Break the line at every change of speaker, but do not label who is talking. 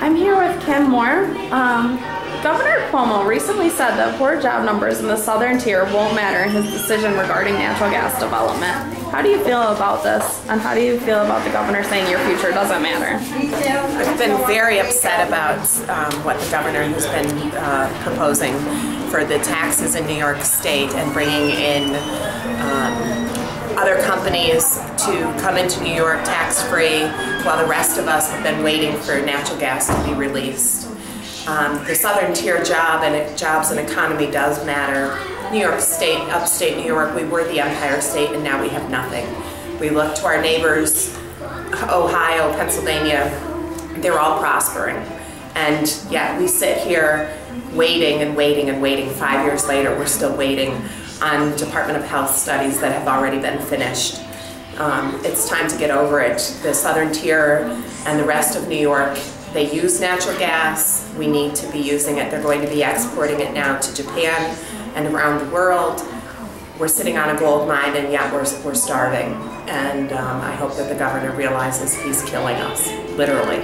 I'm here with Kim Moore. Um, Governor Cuomo recently said that poor job numbers in the southern tier won't matter in his decision regarding natural gas development. How do you feel about this? And how do you feel about the governor saying your future doesn't matter?
I've been very upset about um, what the governor has been uh, proposing for the taxes in New York State and bringing in um, companies to come into New York tax-free while the rest of us have been waiting for natural gas to be released. Um, the southern tier job and jobs and economy does matter. New York State, upstate New York, we were the Empire State and now we have nothing. We look to our neighbors, Ohio, Pennsylvania, they're all prospering. And yet we sit here waiting and waiting and waiting. Five years later, we're still waiting on Department of Health studies that have already been finished. Um, it's time to get over it. The southern tier and the rest of New York, they use natural gas. We need to be using it. They're going to be exporting it now to Japan and around the world. We're sitting on a gold mine and yet we're, we're starving. And um, I hope that the governor realizes he's killing us, literally.